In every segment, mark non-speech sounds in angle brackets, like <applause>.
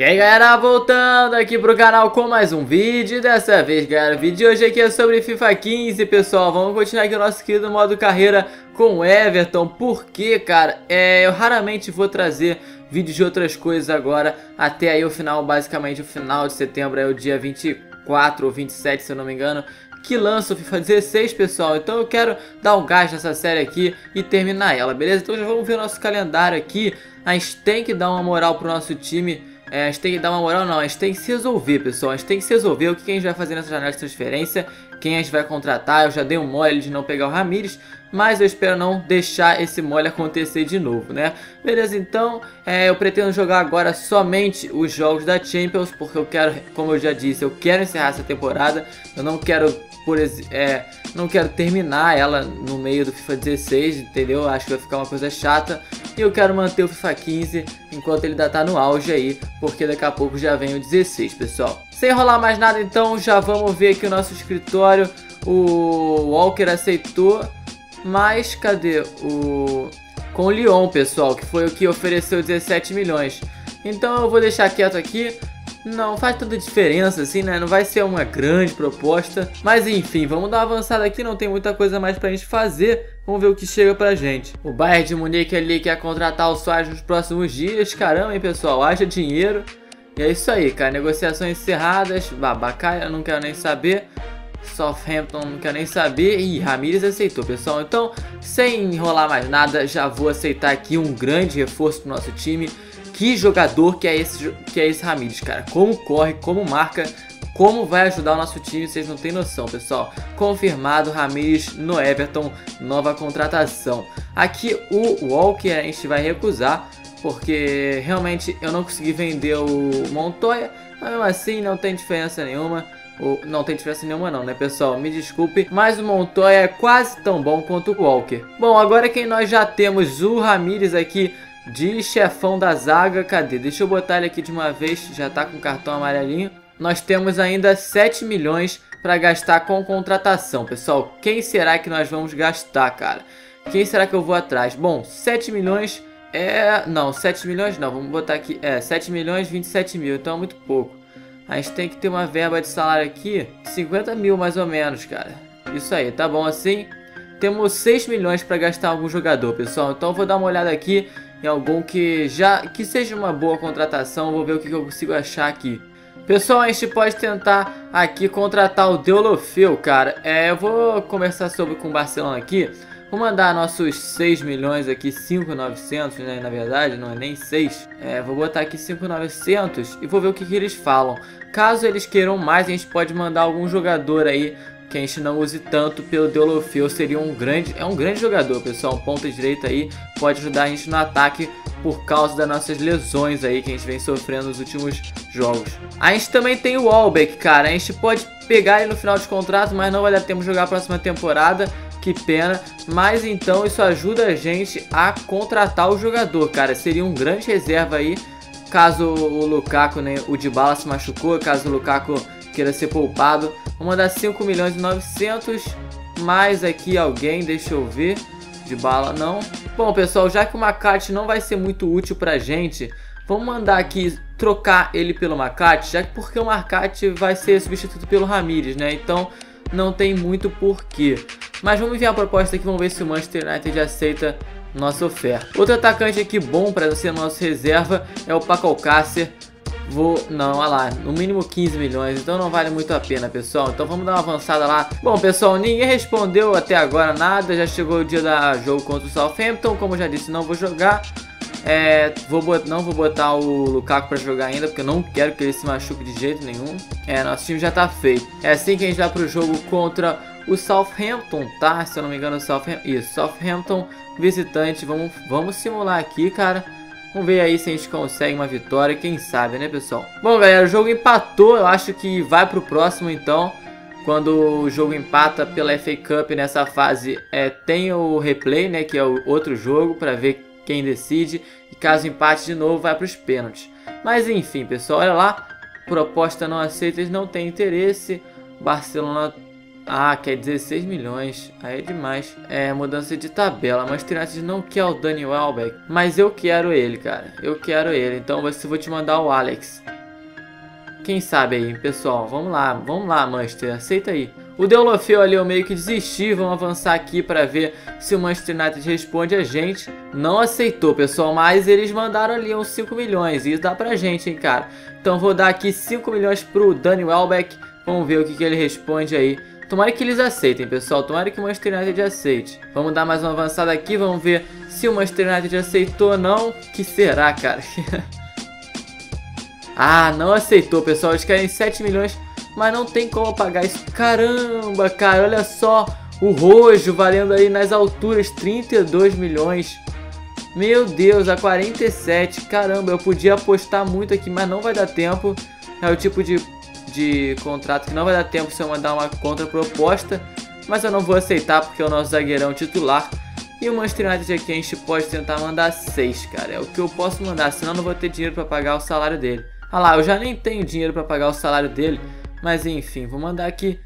E aí galera, voltando aqui pro canal com mais um vídeo Dessa vez galera, o vídeo de hoje aqui é sobre FIFA 15 pessoal Vamos continuar aqui o nosso querido modo carreira com Everton Porque cara, é, eu raramente vou trazer vídeos de outras coisas agora Até aí o final, basicamente o final de setembro é o dia 24 ou 27 se eu não me engano que lança o FIFA 16, pessoal. Então eu quero dar um gás nessa série aqui e terminar ela, beleza? Então já vamos ver o nosso calendário aqui. A gente tem que dar uma moral pro nosso time é, a gente tem que dar uma moral, não. A gente tem que se resolver, pessoal. A gente tem que se resolver o que a gente vai fazer nessa janela de transferência. Quem a gente vai contratar. Eu já dei um mole de não pegar o Ramires. Mas eu espero não deixar esse mole acontecer de novo, né? Beleza, então é, eu pretendo jogar agora somente os jogos da Champions. Porque eu quero, como eu já disse, eu quero encerrar essa temporada. Eu não quero por é, não quero terminar ela no meio do FIFA 16, entendeu? Acho que vai ficar uma coisa chata. E eu quero manter o FIFA 15 enquanto ele ainda tá no auge aí, porque daqui a pouco já vem o 16, pessoal. Sem enrolar mais nada, então já vamos ver aqui o nosso escritório. O Walker aceitou, mas cadê o... Com o Lyon, pessoal, que foi o que ofereceu 17 milhões. Então eu vou deixar quieto aqui. Não faz toda a diferença, assim, né? Não vai ser uma grande proposta. Mas enfim, vamos dar uma avançada aqui. Não tem muita coisa mais pra gente fazer. Vamos ver o que chega pra gente. O Bayern de Munique ali quer contratar o Soares nos próximos dias. Caramba, hein, pessoal? Haja dinheiro. E é isso aí, cara. Negociações encerradas. Babacaia, não quero nem saber. Southampton não quero nem saber. Ih, Ramires aceitou, pessoal. Então, sem enrolar mais nada, já vou aceitar aqui um grande reforço pro nosso time. Que jogador que é esse, que é esse Ramires, cara. Como corre, como marca, como vai ajudar o nosso time, vocês não têm noção, pessoal. Confirmado, Ramires no Everton, nova contratação. Aqui o Walker a gente vai recusar, porque realmente eu não consegui vender o Montoya, mas mesmo assim não tem diferença nenhuma. não tem diferença nenhuma não, né pessoal? Me desculpe, mas o Montoya é quase tão bom quanto o Walker. Bom, agora que nós já temos o Ramires aqui de chefão da zaga. Cadê? Deixa eu botar ele aqui de uma vez, já tá com cartão amarelinho. Nós temos ainda 7 milhões para gastar com contratação. Pessoal, quem será que nós vamos gastar, cara? Quem será que eu vou atrás? Bom, 7 milhões é... Não, 7 milhões não, vamos botar aqui... É, 7 milhões 27 mil, então é muito pouco. A gente tem que ter uma verba de salário aqui, 50 mil mais ou menos, cara. Isso aí, tá bom assim? Temos 6 milhões para gastar algum jogador, pessoal. Então eu vou dar uma olhada aqui em algum que já que seja uma boa contratação. Vou ver o que, que eu consigo achar aqui. Pessoal, a gente pode tentar aqui contratar o Deulofeu, cara. É, eu vou conversar sobre com o Barcelona aqui. Vou mandar nossos 6 milhões aqui, 5,900, né? Na verdade, não é nem 6. É, vou botar aqui 5,900 e vou ver o que, que eles falam. Caso eles queiram mais, a gente pode mandar algum jogador aí que a gente não use tanto pelo Deulofeu seria um grande, é um grande jogador, pessoal, ponta direita aí, pode ajudar a gente no ataque por causa das nossas lesões aí que a gente vem sofrendo nos últimos jogos. A gente também tem o Albeck, cara, a gente pode pegar ele no final de contrato, mas não vai dar tempo de jogar a próxima temporada, que pena, mas então isso ajuda a gente a contratar o jogador, cara, seria um grande reserva aí, caso o Lukaku, né, o Dybala se machucou, caso o Lukaku queira ser poupado. Vou mandar 5 milhões e 900. Mais aqui alguém, deixa eu ver. De bala, não. Bom, pessoal, já que o Macate não vai ser muito útil pra gente, vamos mandar aqui trocar ele pelo Macate, já que porque o Macate vai ser substituído pelo Ramires, né? Então, não tem muito porquê. Mas vamos enviar a proposta aqui, vamos ver se o Manchester United aceita nossa oferta. Outro atacante aqui bom para ser nosso reserva é o Paco Alcácer. Vou... Não, olha lá, no mínimo 15 milhões, então não vale muito a pena, pessoal. Então vamos dar uma avançada lá. Bom, pessoal, ninguém respondeu até agora nada. Já chegou o dia da jogo contra o Southampton. Como eu já disse, não vou jogar. É, vou bot... não vou botar o Lukaku pra jogar ainda, porque eu não quero que ele se machuque de jeito nenhum. É, nosso time já tá feito. É assim que a gente vai pro jogo contra o Southampton, tá? Se eu não me engano, o Southampton... Isso, Southampton visitante. Vamos, vamos simular aqui, cara. Vamos ver aí se a gente consegue uma vitória, quem sabe, né, pessoal? Bom, galera, o jogo empatou, eu acho que vai pro próximo, então. Quando o jogo empata pela FA Cup nessa fase, é, tem o replay, né, que é o outro jogo, para ver quem decide. E caso empate de novo, vai para os pênaltis. Mas enfim, pessoal, olha lá. Proposta não aceita, eles não têm interesse. Barcelona Ah, quer 16 milhões. Aí é demais. É, mudança de tabela. Manchester United não quer o Daniel Welbeck. Mas eu quero ele, cara. Eu quero ele. Então eu vou te mandar o Alex. Quem sabe aí, pessoal. Vamos lá. Vamos lá, Manchester. Aceita aí. O Deulofeu ali eu meio que desisti. Vamos avançar aqui para ver se o Manchester United responde a gente. Não aceitou, pessoal. Mas eles mandaram ali uns 5 milhões. E isso dá pra gente, hein, cara. Então vou dar aqui 5 milhões pro Daniel Welbeck. Vamos ver o que, que ele responde aí. Tomara que eles aceitem, pessoal. Tomara que o Manchester United aceite. Vamos dar mais uma avançada aqui. Vamos ver se o Manchester United aceitou ou não. que será, cara? <laughs> ah, não aceitou, pessoal. Eles querem 7 milhões, mas não tem como pagar isso. Caramba, cara. Olha só. O Rojo valendo aí nas alturas 32 milhões. Meu Deus, a 47. Caramba, eu podia apostar muito aqui, mas não vai dar tempo. É o tipo de de contrato que não vai dar tempo se eu mandar uma contraproposta, mas eu não vou aceitar porque é o nosso zagueirão titular. E o Manchester United aqui a gente pode tentar mandar 6, cara. É o que eu posso mandar, senão eu não vou ter dinheiro para pagar o salário dele. Ah lá, eu já nem tenho dinheiro para pagar o salário dele, mas enfim, vou mandar aqui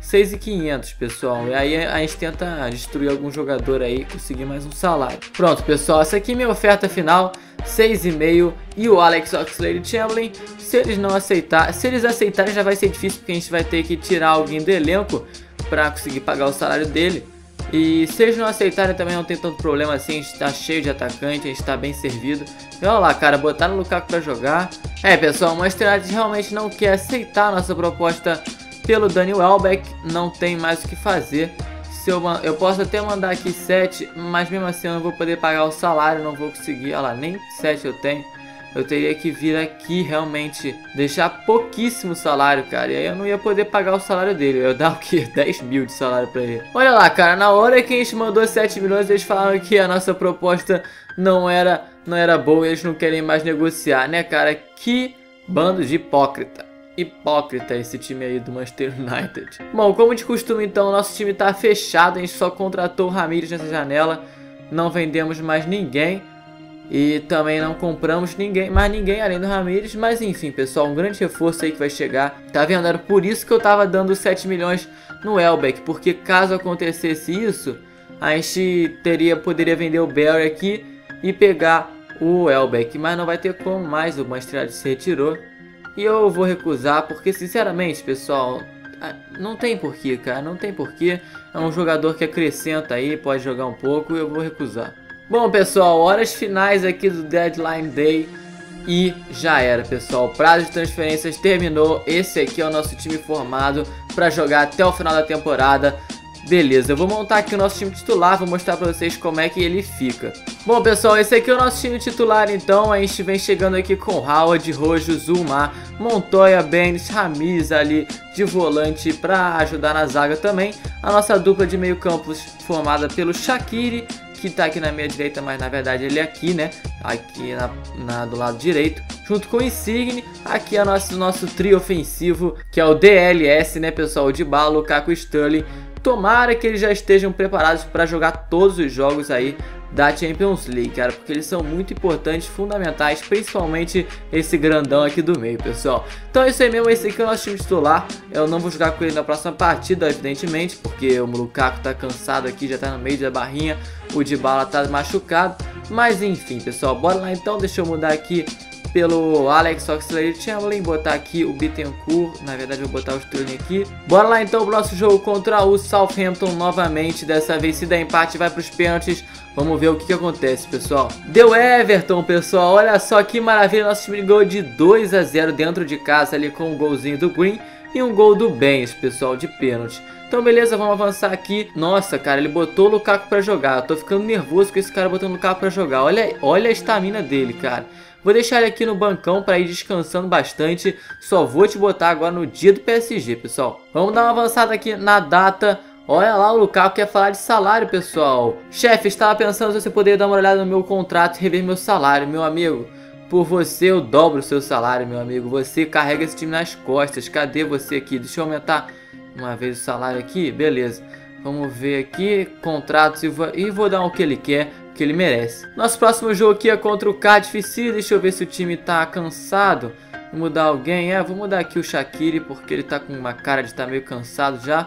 6,500, pessoal. E aí a gente tenta destruir algum jogador aí e conseguir mais um salário. Pronto, pessoal, essa aqui é minha oferta final. 6,5 e o Alex Oxlade Chamberlain. Se eles não aceitar, se eles aceitarem já vai ser difícil porque a gente vai ter que tirar alguém do elenco para conseguir pagar o salário dele. E se eles não aceitarem também não tem tanto problema assim, a gente tá cheio de atacante, a gente tá bem servido. E olha lá, cara, botaram o Lukaku pra jogar. É, pessoal, o Manchester United realmente não quer aceitar a nossa proposta pelo Daniel Welbeck, não tem mais o que fazer. Se eu, eu posso até mandar aqui 7, mas mesmo assim eu não vou poder pagar o salário, não vou conseguir, olha lá, nem 7 eu tenho. Eu teria que vir aqui realmente deixar pouquíssimo salário, cara. E aí eu não ia poder pagar o salário dele. Eu dar o que? <laughs> 10 mil de salário pra ele. Olha lá, cara. Na hora que a gente mandou 7 milhões, eles falaram que a nossa proposta não era, não era boa. Eles não querem mais negociar, né, cara? Que bando de hipócrita hipócrita esse time aí do Manchester United. Bom, como de costume então, nosso time tá fechado, a gente só contratou o Ramires nessa janela, não vendemos mais ninguém e também não compramos ninguém, mais ninguém além do Ramires, mas enfim, pessoal, um grande reforço aí que vai chegar. Tá vendo? Era por isso que eu tava dando 7 milhões no Elbeck, porque caso acontecesse isso, a gente teria poderia vender o Barry aqui e pegar o Elbeck, mas não vai ter como mais, o Manchester se retirou. E eu vou recusar porque, sinceramente, pessoal, não tem porquê, cara. Não tem porquê. É um jogador que acrescenta aí, pode jogar um pouco e eu vou recusar. Bom, pessoal, horas finais aqui do Deadline Day. E já era, pessoal. O prazo de transferências terminou. Esse aqui é o nosso time formado para jogar até o final da temporada. Beleza, eu vou montar aqui o nosso time titular, vou mostrar pra vocês como é que ele fica. Bom, pessoal, esse aqui é o nosso time titular, então. A gente vem chegando aqui com Howard, Rojo, Zuma, Montoya, Benes, Ramiz ali de volante pra ajudar na zaga também. A nossa dupla de meio campo formada pelo Shaqiri, que tá aqui na minha direita, mas na verdade ele é aqui, né? Aqui na, na do lado direito. Junto com o Insigne, aqui é o nosso, nosso trio ofensivo, que é o DLS, né, pessoal? De Bala, Lukaku Sterling Tomara que eles já estejam preparados para jogar todos os jogos aí da Champions League, cara, porque eles são muito importantes, fundamentais, principalmente esse grandão aqui do meio, pessoal. Então é isso aí mesmo, esse aqui é o nosso time titular. Eu não vou jogar com ele na próxima partida, evidentemente, porque o Lukaku tá cansado aqui, já tá no meio da barrinha, o Dybala tá machucado. Mas enfim, pessoal, bora lá então, deixa eu mudar aqui pelo Alex Oxlade-Chamberlain, botar aqui o Bittencourt, na verdade vou botar o Sterling aqui. Bora lá então pro nosso jogo contra o Southampton novamente, dessa vez se der empate vai para os pênaltis. Vamos ver o que, que, acontece, pessoal. Deu Everton, pessoal. Olha só que maravilha. Nosso time ganhou de 2 a 0 dentro de casa ali com um golzinho do Green e um gol do Benz, pessoal, de pênalti. Então, beleza, vamos avançar aqui. Nossa, cara, ele botou o Lukaku pra jogar. Eu tô ficando nervoso com esse cara botando o Lukaku pra jogar. Olha, olha a estamina dele, cara. Vou deixar ele aqui no bancão para ir descansando bastante. Só vou te botar agora no dia do PSG, pessoal. Vamos dar uma avançada aqui na data. Olha lá, o Lukaku quer falar de salário, pessoal. Chefe, estava pensando se você poderia dar uma olhada no meu contrato e rever meu salário, meu amigo. Por você eu dobro o seu salário, meu amigo. Você carrega esse time nas costas. Cadê você aqui? Deixa eu aumentar uma vez o salário aqui. Beleza. Vamos ver aqui, contratos e vou, e vou dar o que ele quer que ele merece. Nosso próximo jogo aqui é contra o Cardiff City. Deixa eu ver se o time tá cansado. Vou mudar alguém. É, vou mudar aqui o Shaqiri porque ele tá com uma cara de estar tá meio cansado já.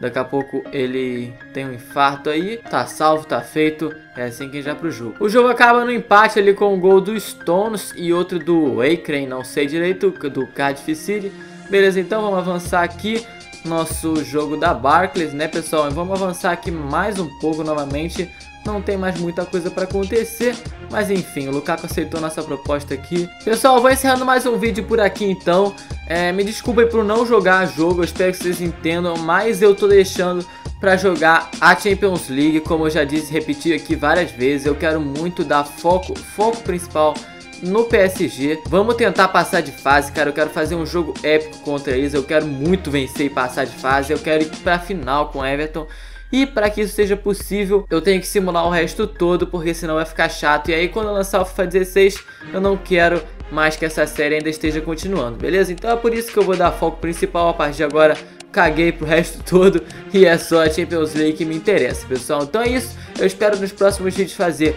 Daqui a pouco ele tem um infarto aí. Tá salvo, tá feito. É assim que já pro jogo. O jogo acaba no empate ali com o gol do Stones e outro do Akren, não sei direito, do Cardiff City. Beleza, então vamos avançar aqui nosso jogo da Barclays, né, pessoal? Vamos avançar aqui mais um pouco novamente. Não tem mais muita coisa para acontecer, mas enfim, o Lukaku aceitou nossa proposta aqui. Pessoal, vou encerrando mais um vídeo por aqui então. É, me desculpem por não jogar jogo, eu espero que vocês entendam, mas eu tô deixando para jogar a Champions League, como eu já disse e repeti aqui várias vezes. Eu quero muito dar foco, foco principal no PSG. Vamos tentar passar de fase, cara. Eu quero fazer um jogo épico contra eles. Eu quero muito vencer e passar de fase. Eu quero ir pra final com Everton. E para que isso seja possível, eu tenho que simular o resto todo, porque senão vai ficar chato. E aí quando eu lançar o FIFA 16, eu não quero mais que essa série ainda esteja continuando, beleza? Então é por isso que eu vou dar foco principal a partir de agora. Caguei pro <laughs> resto todo e é só a Champions League que me interessa, pessoal. Então é isso, eu espero nos próximos vídeos fazer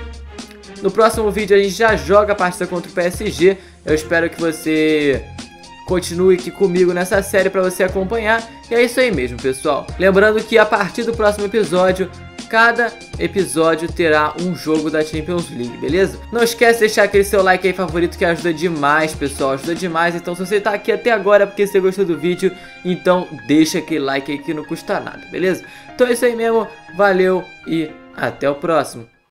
no próximo vídeo a gente já joga a partida contra o PSG. Eu espero que você continue aqui comigo nessa série para você acompanhar. E é isso aí mesmo, pessoal. Lembrando que a partir do próximo episódio, cada episódio terá um jogo da Champions League, beleza? Não esquece de deixar aquele seu like aí favorito que ajuda demais, pessoal, ajuda demais. Então se você tá aqui até agora é porque você gostou do vídeo, então deixa aquele like aí que não custa nada, beleza? Então é isso aí mesmo, valeu e até o próximo.